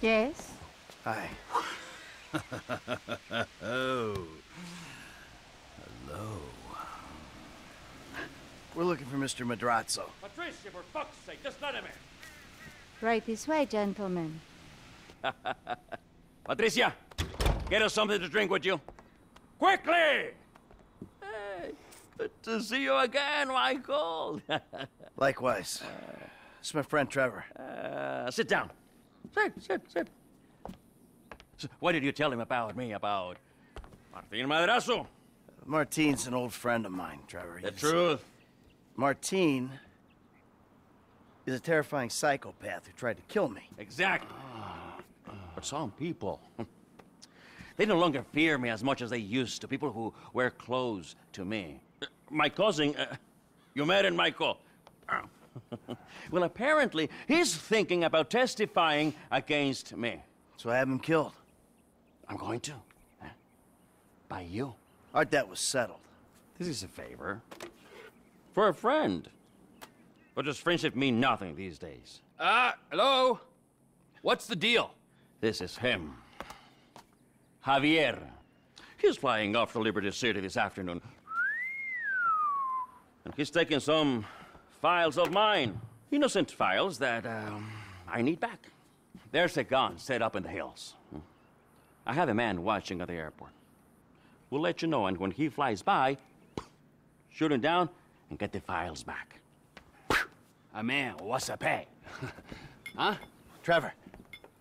Yes? Hi. Oh. Hello. We're looking for Mr. Madrazo. Patricia, for fuck's sake, just let him in. Right this way, gentlemen. Patricia, get us something to drink, would you? Quickly! Hey, good to see you again, Michael. Likewise. It's my friend Trevor. uh, sit down. Sit, sit, sit. So, what did you tell him about me, about Martin Madrazo? Martine's an old friend of mine, Trevor. The He's- truth. Martine is a terrifying psychopath who tried to kill me. Exactly. But some people, they no longer fear me as much as they used to. People who wear clothes to me. Uh, My cousin, uh, you met him, Michael. well, apparently, he's thinking about testifying against me. So I have him killed. I'm going to. huh? By you. Our debt was settled. This is a favor. For a friend. But does friendship mean nothing these days? Uh, hello? What's the deal? This is him. Javier. He's flying off to Liberty City this afternoon. And he's taking some files of mine. Innocent files that um, I need back. There's a gun set up in the hills. I have a man watching at the airport. We'll let you know, and when he flies by, shoot him down and get the files back. A man, what's the pay? huh? Trevor,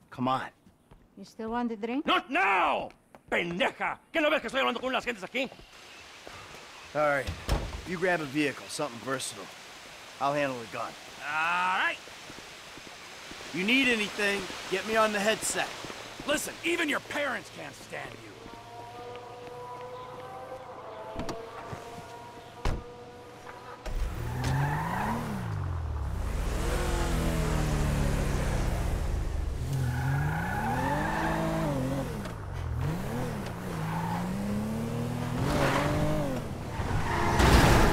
come on. You still want the drink? Not now! Pendeja! ¿Qué no ves que estoy hablando con las gentes aquí? All right. You grab a vehicle, something versatile. I'll handle the gun. All right. You need anything, get me on the headset. Listen, even your parents can't stand you.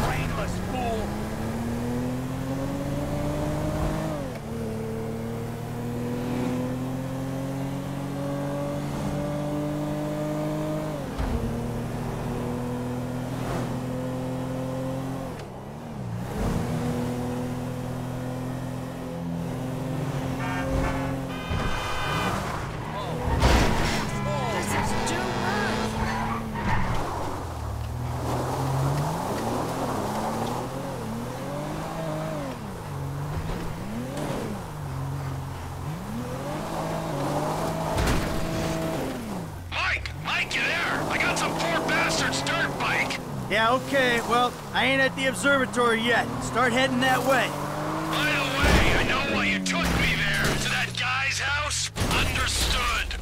Brainless fool. Mike! Mike, you there? I got some poor bastard's dirt bike! Yeah, okay. Well, I ain't at the observatory yet. Start heading that way. By the way, I know why you took me there. To that guy's house? Understood.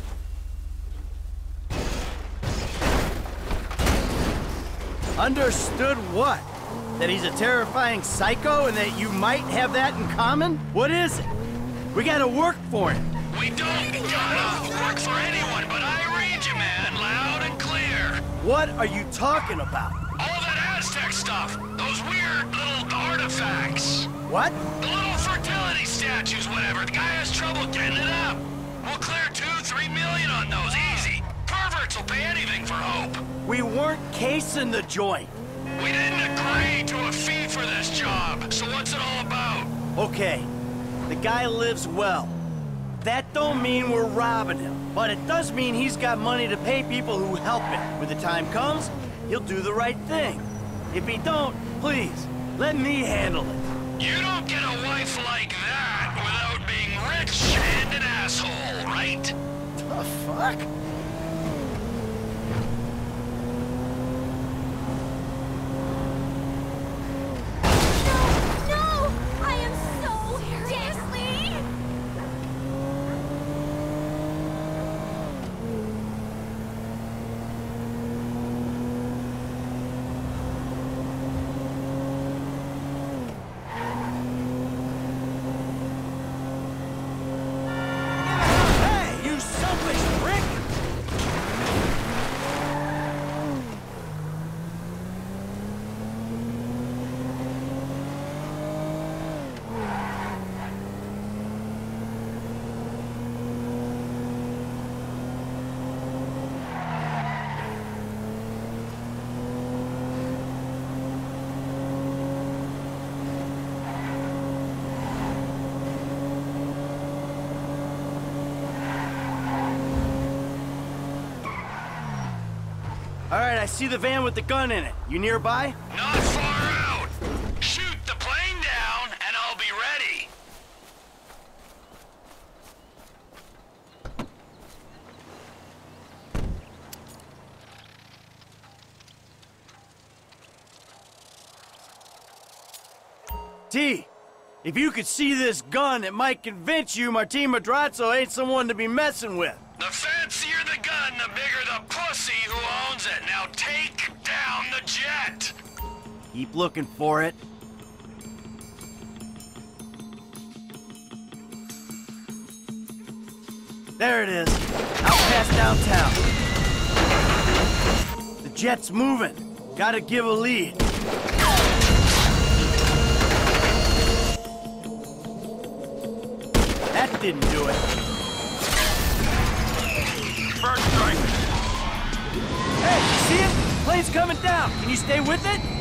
Understood what? That he's a terrifying psycho and that you might have that in common? What is it? We gotta work for him. We don't gotta work for anyone, but I read you, man, loud and clear. What are you talking about? All that Aztec stuff, those weird little artifacts. What? The little fertility statues, whatever. The guy has trouble getting it up. We'll clear two, three million on those, easy. Perverts will pay anything for hope. We weren't casing the joint. We didn't agree to a fee for this job, so what's it all about? Okay, the guy lives well. That don't mean we're robbing him, but it does mean he's got money to pay people who help him. When the time comes, he'll do the right thing. If he don't, please, let me handle it. You don't get a wife like that without being rich and an asshole, right? The fuck? I see the van with the gun in it. You nearby? Not far out! Shoot the plane down, and I'll be ready! T, if you could see this gun, it might convince you Martin Madrazo ain't someone to be messing with. Keep looking for it. There it is. Out past downtown. The jet's moving. Gotta give a lead. That didn't do it. First strike. Hey, see it? Plane's coming down. Can you stay with it?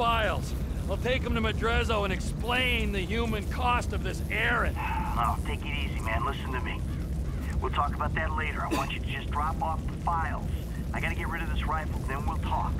Files. I'll take them to Madrazo and explain the human cost of this errand. Oh, take it easy, man. Listen to me. We'll talk about that later. I want you to just drop off the files. I gotta get rid of this rifle, then we'll talk.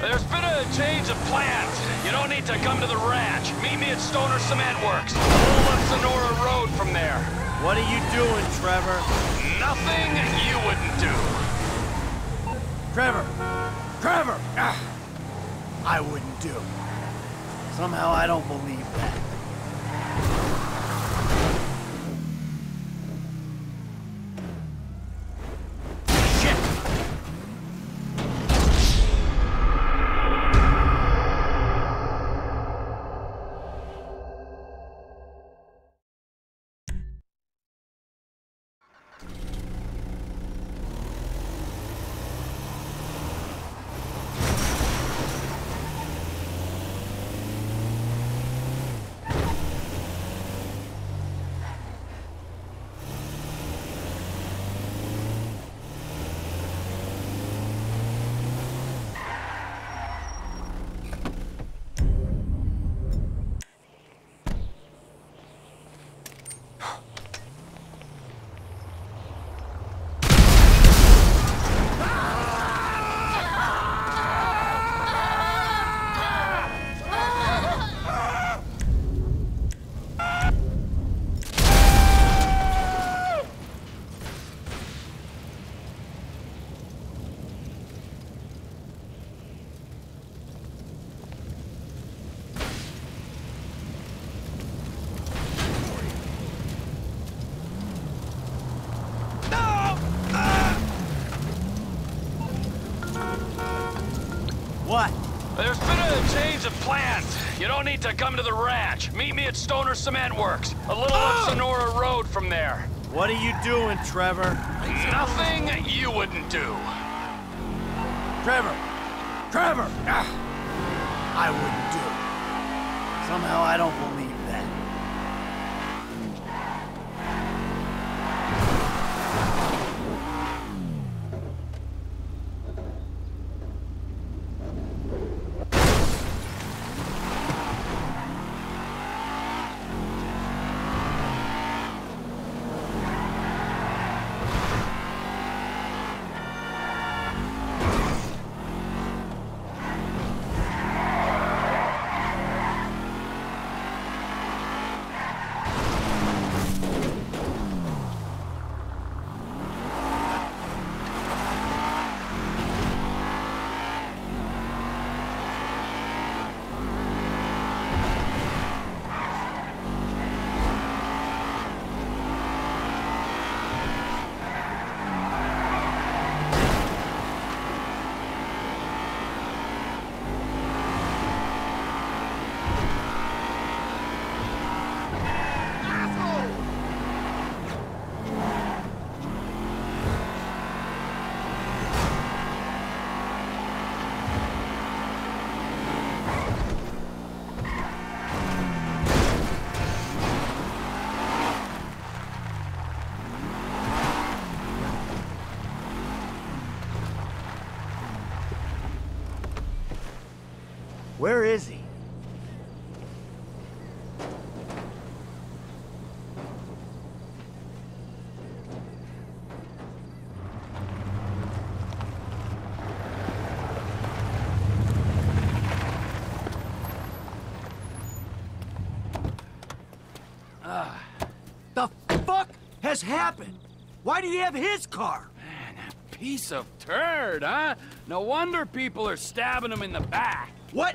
There's been a change of plans. You don't need to come to the ranch. Meet me at Stoner Cement Works. Little up Senora Road from there. What are you doing, Trevor? Nothing you wouldn't do. Trevor! Trevor! Ah, I wouldn't do. Somehow I don't believe that. Don't need to come to the ranch. Meet me at Stoner Cement Works. A little up Senora Road from there. What are you doing, Trevor? Nothing you wouldn't do. Trevor! Trevor! Ah, I wouldn't do. Somehow I don't believe Where is he? Ah, the fuck has happened? Why do he have his car? Man, a piece of turd, huh? No wonder people are stabbing him in the back. What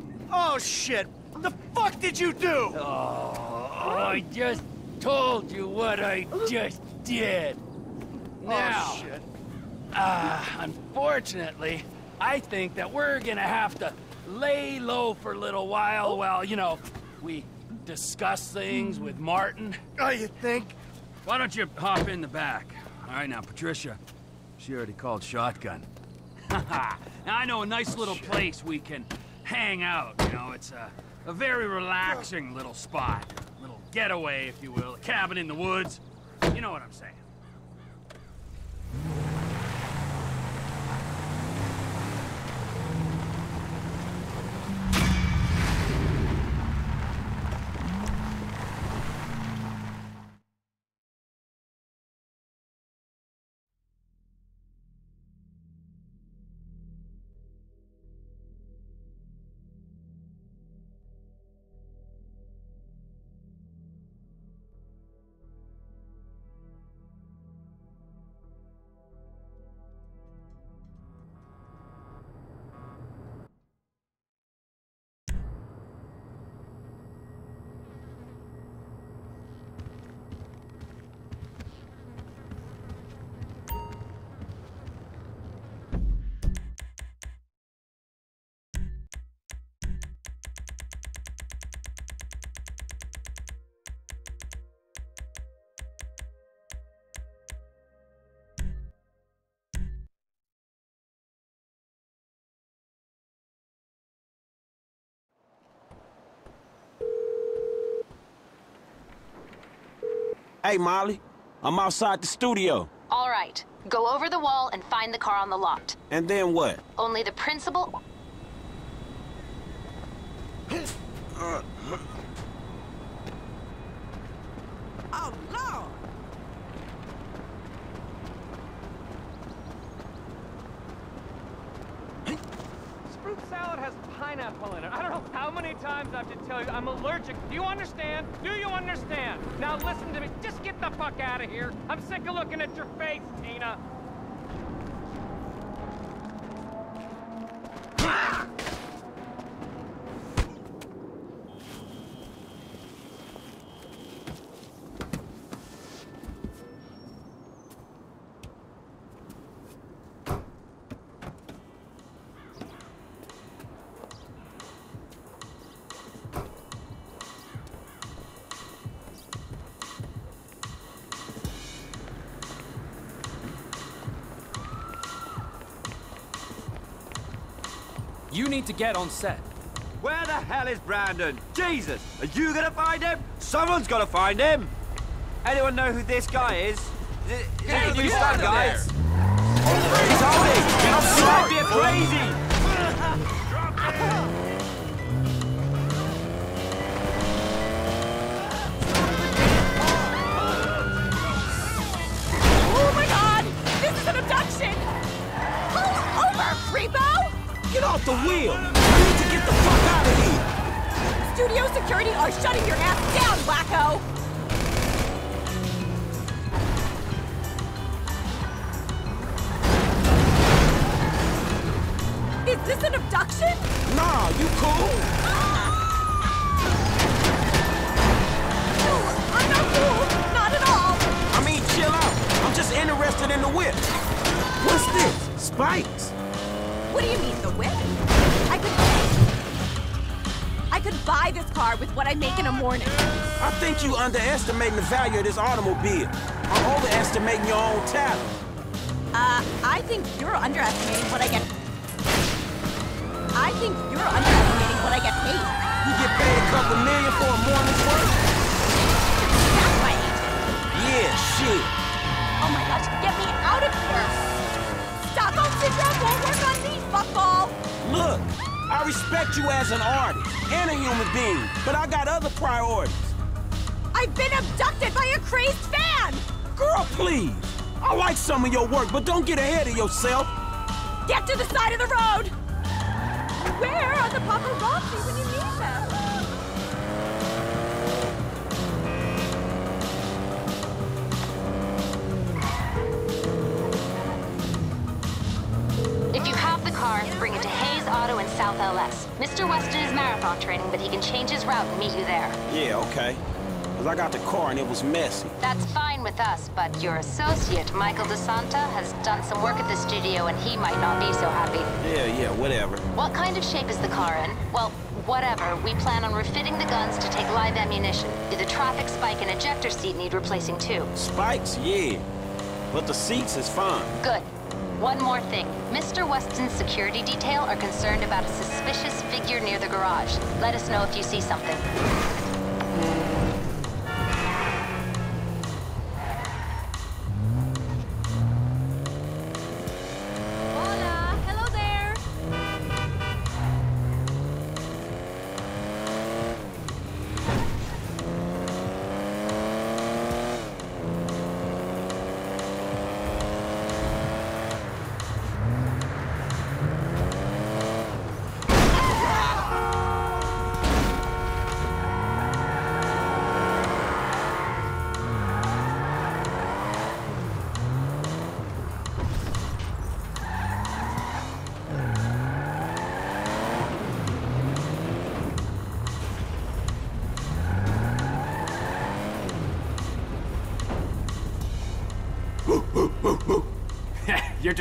Oh, shit. What the fuck did you do? Oh, I just told you what I just did. Now, Oh, shit. uh, unfortunately, I think that we're gonna have to lay low for a little while while, you know, we discuss things with Martin. Oh, you think? Why don't you hop in the back? All right, now, Patricia. She already called shotgun. now, I know a nice little place we can hang out, you know. It's a, a very relaxing little spot. A Little getaway, if you will. A cabin in the woods. You know what I'm saying. Hey, Molly. I'm outside the studio. All right. Go over the wall and find the car on the lot. And then what? Only the principal... Oh, Lord. Fruit salad has pineapple in it. I don't know how many times I have to tell you I'm allergic. Do you understand? Do you understand? Now listen to me. Just get the fuck out of here. I'm sick of looking at your face, Tina. You need to get on set. Where the hell is Brandon? Jesus! Are you gonna find him? Someone's gotta find him! Anyone know who this guy is? Is it, is Hey, it the new get stunt out guy? there. He's holding! I'm! You're crazy! Security are shutting your ass down, wacko! Is this an abduction? Nah, you cool? No, I'm not cool! Not at all! I mean, chill out. I'm just interested in the whip. What's this? Spikes? What do you mean, the whip? I could... could buy this car with what I make in a morning. I think you underestimating the value of this automobile. I'm overestimating your own talent. Uh, I think you're underestimating what I get. I think you're underestimating what I get paid. You get paid a couple million for a morning's work? That's my agent. Yeah, shit. Oh my gosh, get me out of here! I respect you as an artist and a human being, but I got other priorities. I've been abducted by a crazed fan! Girl, please. I like some of your work, but don't get ahead of yourself. Get to the side of the road! Where are the paparazzi when you need them? If you have the car, bring it to Hayes Auto in South LS. Mr. Weston is marathon training, but he can change his route and meet you there. Yeah, okay. Because I got the car and it was messy. That's fine with us, but your associate, Michael DeSanta, has done some work at the studio and he might not be so happy. Yeah, yeah, whatever. What kind of shape is the car in? Well, whatever. We plan on refitting the guns to take live ammunition. Do the traffic spike and ejector seat need replacing too? Spikes, yeah. But the seats is fine. Good. One more thing. Mr. Weston's security detail are concerned about a suspicious figure near the garage. Let us know if you see something.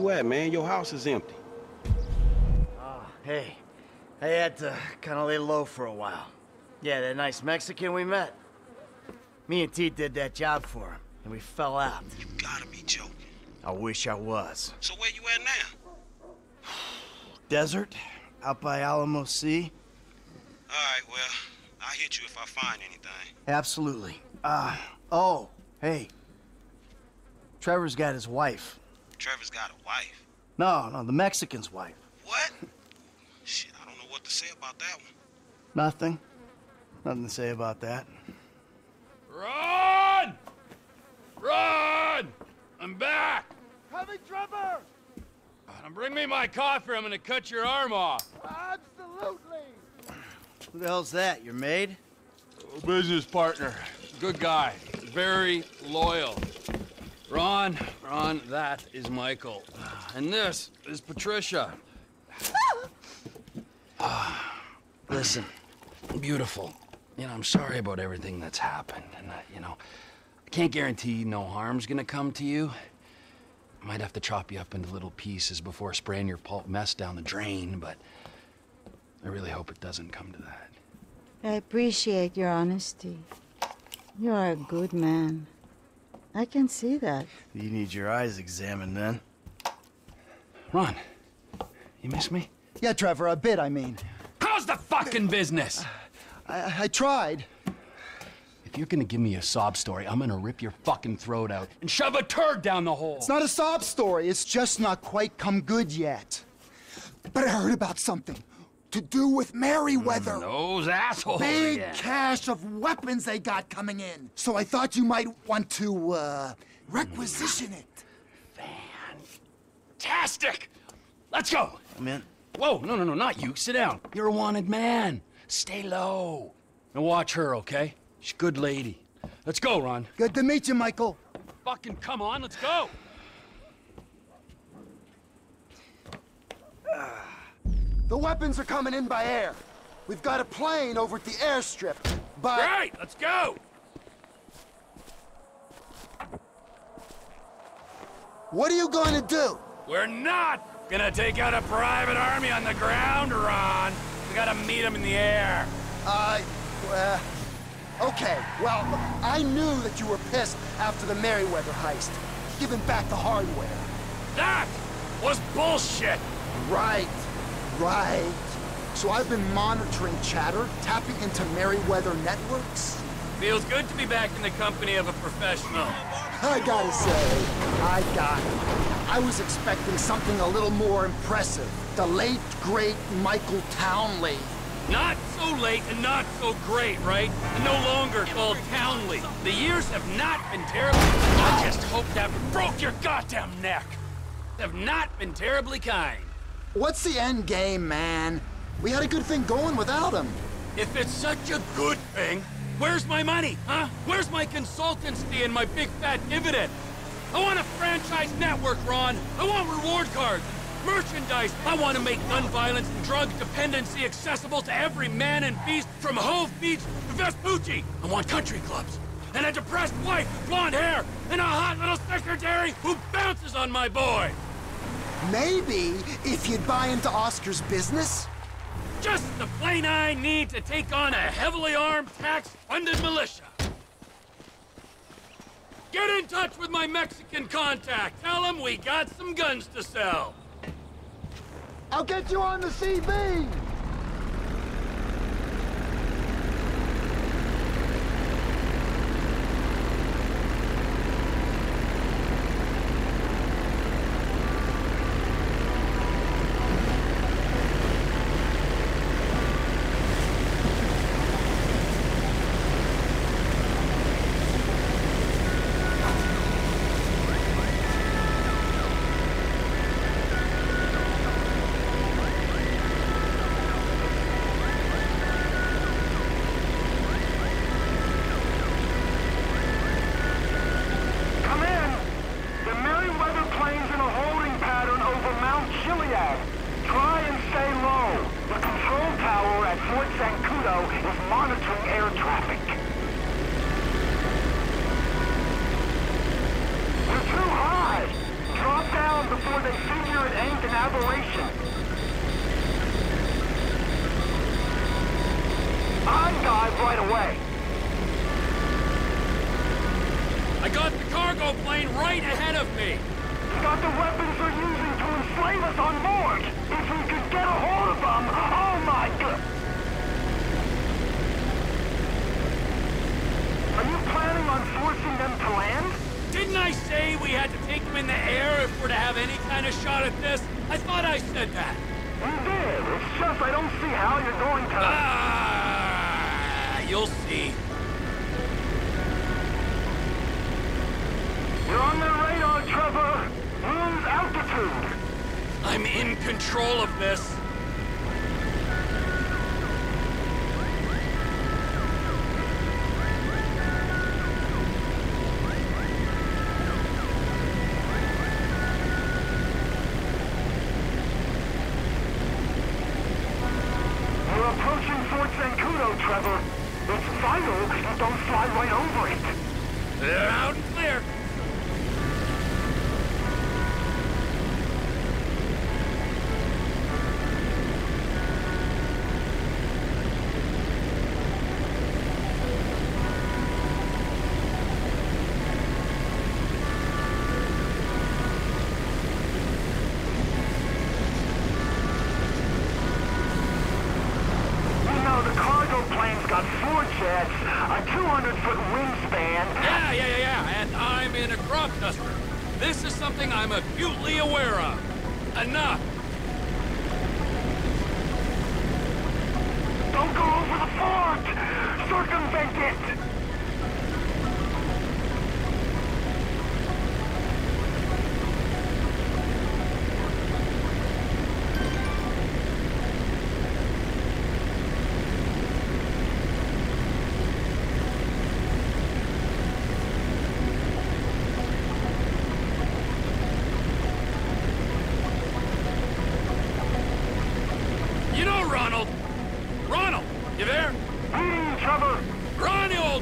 You at, man? Your house is empty. Oh, hey. I had to kind of lay low for a while. Yeah, that nice Mexican we met. Me and T did that job for him, and we fell out. You gotta be joking. I wish I was. So where you at now? Desert, out by Alamo Sea. All right, well, I'll hit you if I find anything. Absolutely. Uh, oh, hey. Trevor's got his wife. Trevor's got a wife. No, no, the Mexican's wife. What? Shit, I don't know what to say about that one. Nothing. Nothing to say about that. Run! Run! I'm back! Coming, Trevor! Now bring me my coffee, I'm gonna cut your arm off. Absolutely! Who the hell's that? Your maid? Business partner. Good guy. Very loyal. Ron, Ron, that is Michael. And this is Patricia. Listen, beautiful. You know, I'm sorry about everything that's happened. And, uh, you know, I can't guarantee no harm's gonna come to you. I might have to chop you up into little pieces before spraying your pulp mess down the drain, but I really hope it doesn't come to that. I appreciate your honesty. You are a good man. I can see that. You need your eyes examined then. Ron, you miss me? Yeah, Trevor, a bit, I mean. How's the fucking business? I, I tried. If you're gonna give me a sob story, I'm gonna rip your fucking throat out and shove a turd down the hole. It's not a sob story. It's just not quite come good yet. But I heard about something to do with Merryweather. Those assholes Big again. cache of weapons they got coming in. So I thought you might want to, uh, requisition it. Fantastic! Let's go! I'm in. Whoa, no, no, no, not you. Sit down. You're a wanted man. Stay low. And watch her, okay? She's a good lady. Let's go, Ron. Good to meet you, Michael. Fucking come on, let's go! The weapons are coming in by air. We've got a plane over at the airstrip, but... Right, let's go! What are you going to do? We're not gonna take out a private army on the ground, Ron. We gotta meet them in the air. Uh, uh, okay. Well, I knew that you were pissed after the Merryweather heist. Giving back the hardware. That was bullshit! Right, right. So I've been monitoring chatter, tapping into Merryweather networks. Feels good to be back in the company of a professional. I gotta say, I got it. I was expecting something a little more impressive. The late, great Michael Townley. Not so late and not so great, right? And no longer called Townley. The years have not been terribly... I just hope that broke your goddamn neck. Have not been terribly kind. What's the end game, man? We had a good thing going without him. If it's such a good thing, where's my money, huh? Where's my consultancy and my big fat dividend? I want a franchise network, Ron. I want reward cards, merchandise. I want to make gun violence and drug dependency accessible to every man and beast from Hove Beach to Vespucci. I want country clubs. And a depressed wife with blonde hair, and a hot little secretary who bounces on my boy. Maybe if you'd buy into Oscar's business? Just the plane I need to take on a heavily armed, tax-funded militia. Get in touch with my Mexican contact. Tell him we got some guns to sell. I'll get you on the CB! Trevor. It's vital you don't fly right over it. They're out and clear.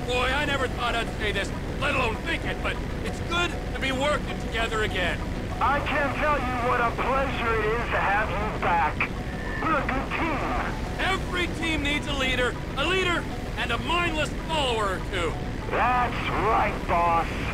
Boy, I never thought I'd say this, let alone think it, but it's good to be working together again. I can't tell you what a pleasure it is to have you back. We're a good team. Every team needs a leader, a leader, and a mindless follower or two. That's right, boss.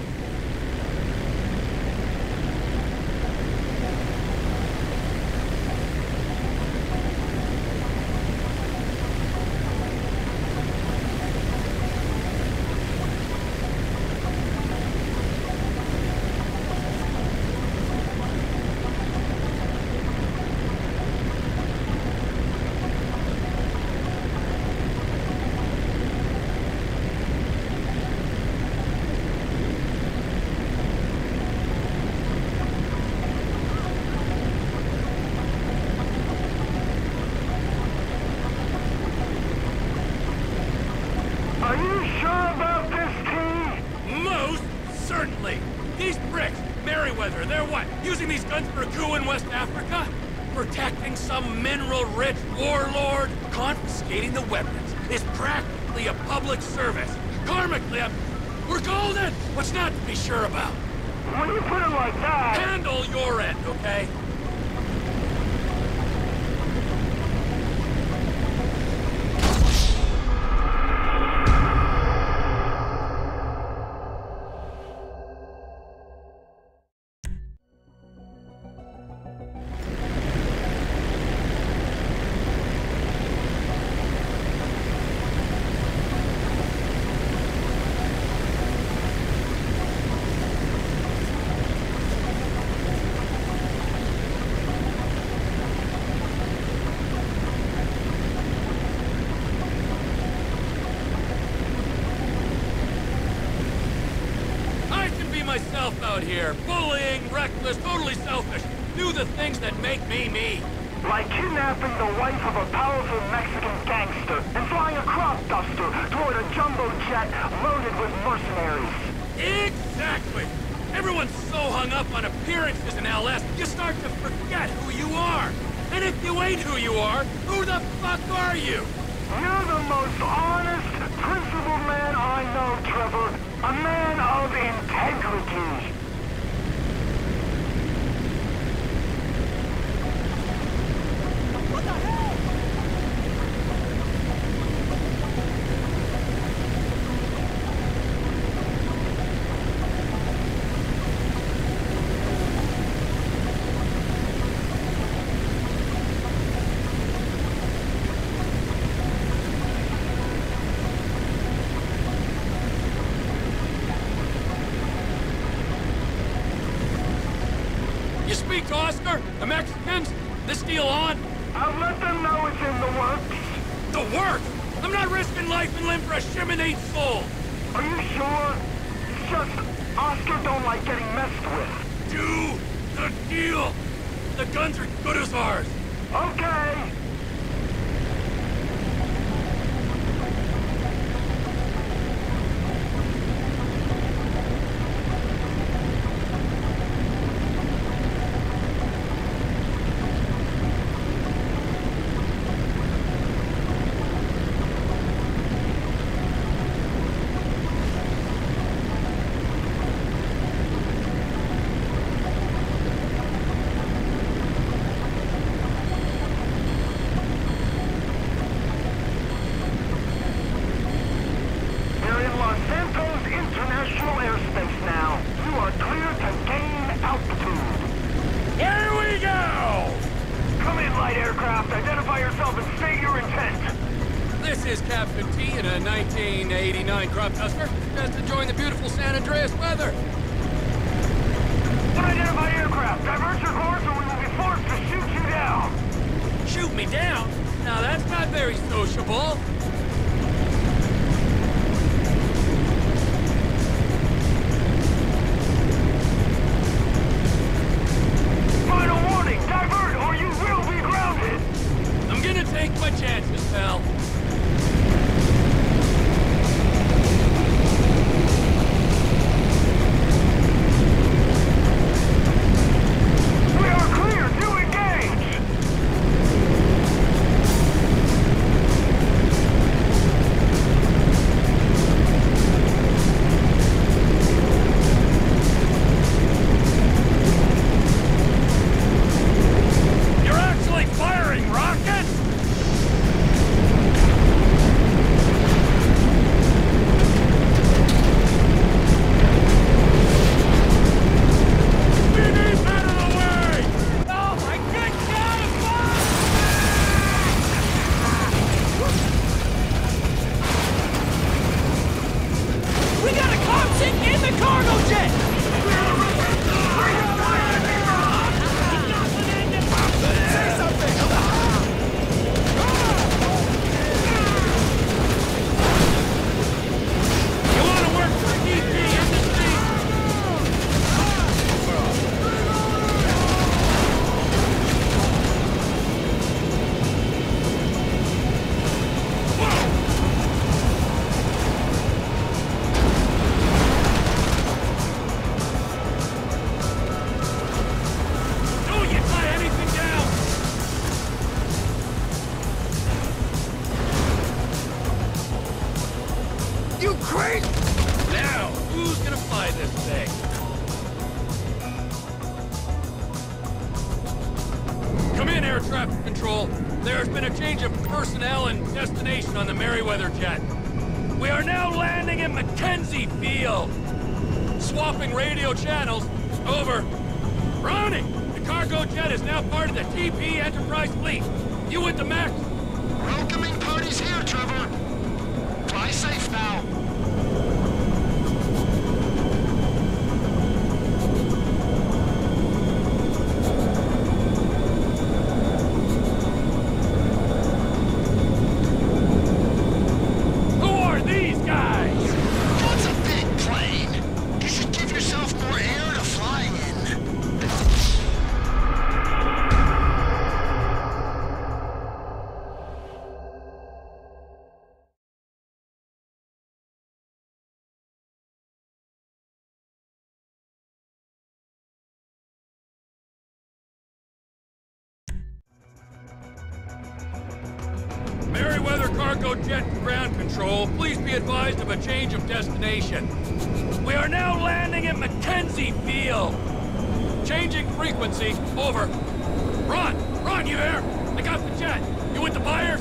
Here. Bullying, reckless, totally selfish. Do the things that make me me. Like kidnapping the wife of a powerful Mexican gangster and flying a crop duster toward a jumbo jet loaded with mercenaries. Exactly! Everyone's so hung up on appearances in LS, you start to forget who you are. And if you ain't who you are, who the fuck are you? You're the most honest, principled man I know, Trevor. A man of integrity. Deal on? I'll let them know it's in the works. The work? I'm not risking life and limb for a Cheminade soul! Are you sure? It's just Oscar don't like getting messed with. Do the deal! The guns are good as ours! Okay. This is Captain T in a 1989 crop duster, just enjoying the beautiful San Andreas weather. Unidentified aircraft. Divert your course or we will be forced to shoot you down. Shoot me down? Now that's not very sociable. Final warning. Divert or you will be grounded. I'm gonna take my chances, pal. Please be advised of a change of destination. We are now landing at McKenzie Field. Changing frequency, over. Ron! Ron, you there? I got the jet. You with the buyers?